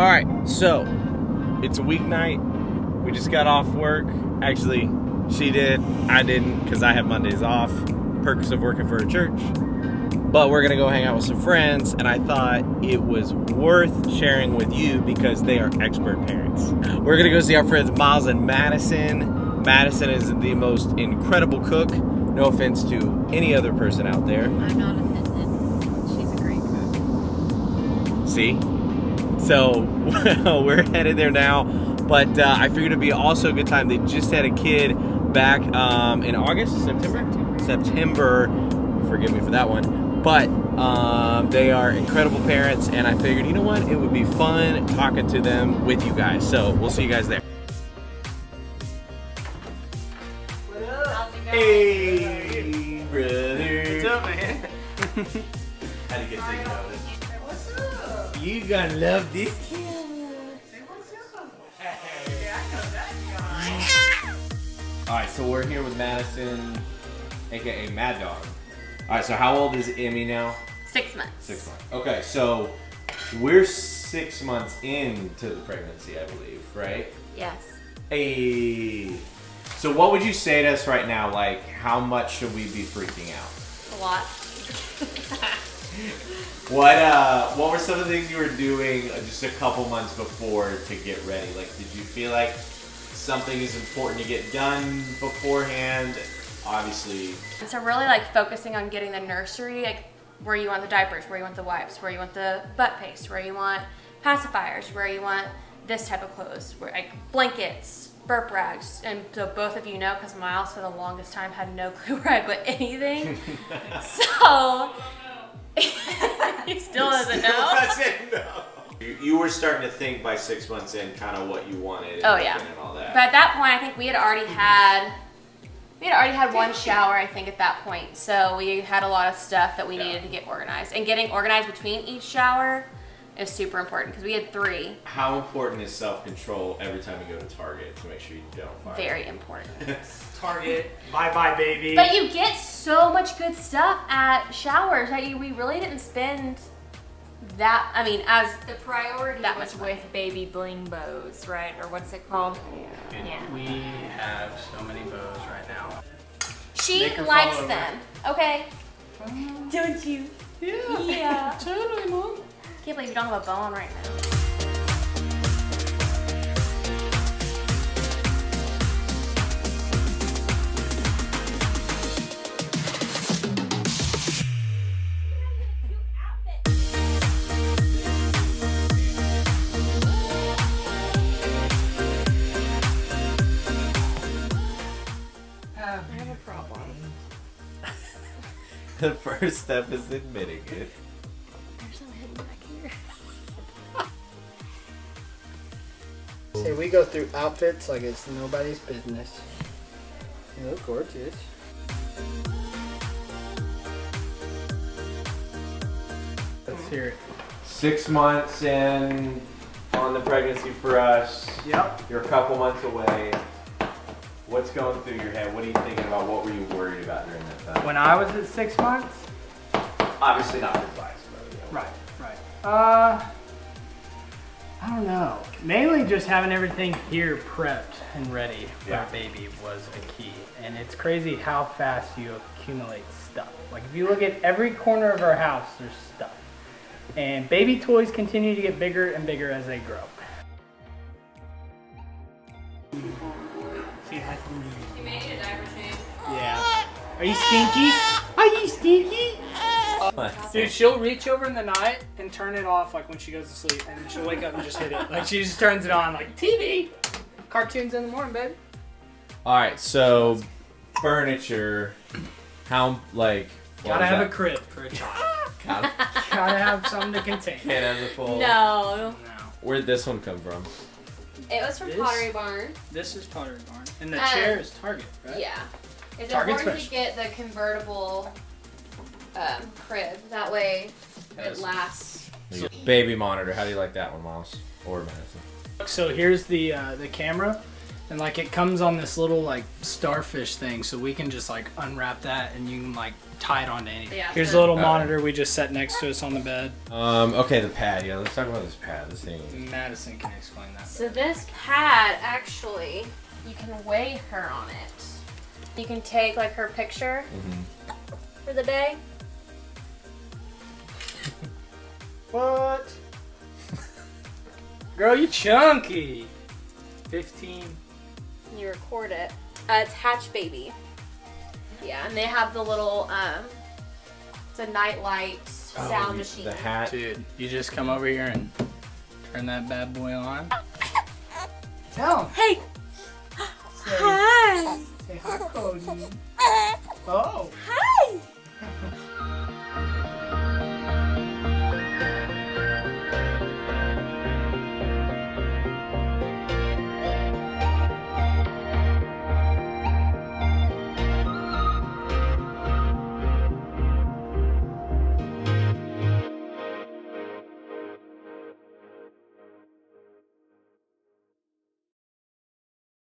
All right, so it's a weeknight. We just got off work. Actually, she did. I didn't because I have Mondays off. Perks of working for a church. But we're gonna go hang out with some friends, and I thought it was worth sharing with you because they are expert parents. We're gonna go see our friends Miles and Madison. Madison is the most incredible cook. No offense to any other person out there. I'm not offended. She's a great cook. See? So we're headed there now. But uh, I figured it'd be also a good time. They just had a kid back um, in August, September? September. Forgive me for that one. But um, they are incredible parents, and I figured, you know what? It would be fun talking to them with you guys. So we'll see you guys there. Hey, brother. What's up, man? How get to know this? You gonna love this kid. All right, so we're here with Madison, aka Mad Dog. All right, so how old is Emmy now? Six months. Six months. Okay, so we're six months into the pregnancy, I believe, right? Yes. Hey. So what would you say to us right now? Like, how much should we be freaking out? A lot. What uh what were some of the things you were doing uh, just a couple months before to get ready? Like did you feel like something is important to get done beforehand? Obviously. So really like focusing on getting the nursery, like where you want the diapers, where you want the wipes, where you want the butt paste, where you want pacifiers, where you want this type of clothes, where like blankets, burp rags. And so both of you know because Miles for the longest time had no clue where I put anything. so he still doesn't know. Doesn't know. You, you were starting to think by six months in kind of what you wanted and Oh, yeah. and all that. But at that point, I think we had already had we had already had one shower. I think at that point, so we had a lot of stuff that we Yeah. needed to get organized. And getting organized between each shower is super important because we had three. how important is self-control every time you go to Target to make sure you don't fire? Very important. Target, bye bye, baby. but you get so much good stuff at showers that you, we really didn't spend that. I mean, as The priority That was much money. with baby bling bows, right? Or what's it called? And Yeah. we have so many bows right now. she likes fall over. them, okay? Oh. Don't you? Yeah. Yeah. Totally, mom. Can't believe you don't have a bone right now. the first step is admitting it. Say we go through outfits like it's nobody's business. You look gorgeous. Let's hear it. Six months in on the pregnancy for us. Yep. You're a couple months away. What's going through your head? What are you thinking about? What were you worried about during that time? When I was at six months, Obviously not advice, but yeah. right, right. Uh, I don't know. Mainly just having everything here prepped and ready for Yeah. a baby was a key. And it's crazy how fast you accumulate stuff. Like if you look at every corner of our house, there's stuff. And baby toys continue to get bigger and bigger as they grow. See, I can You made a diaper change. Yeah. Are you stinky? Are you stinky? Dude, she'll reach over in the night and turn it off like when she goes to sleep, and she'll wake up and just hit it. Like she just turns it on, like TV, cartoons in the morning, babe. All right, so furniture. How like? Gotta have that? a crib for a child. Gotta- Gotta have something to contain. Can't have the full. No, No, Where'd this one come from? It was from This? Pottery Barn. this is Pottery Barn, and the Um, chair is Target, right? Yeah. It's Target important special. to get the convertible um, crib. That way Yes. it lasts. Baby monitor. How do you like that one, Miles or Madison? So here's the uh, the camera. And like it comes on this little like starfish thing, so we can just like unwrap that and you can like tie it onto anything. Yeah. Here's a little Okay. monitor we just set next to us on the bed. Um, okay, the pad. Yeah, let's talk about this pad. This thing. Madison can explain that. So this pad actually, you can weigh her on it. You can take like her picture Mhm. for the day. What? Girl, you chunky. 15. And you record it. Uh, it's Hatch Baby. Yeah, and they have the little um, it's a night light sound Oh, machine. The hat. Dude, you just come over here and turn that bad boy on. Tell him. Hey, Say, hi, say hi, Cody. Oh. hi.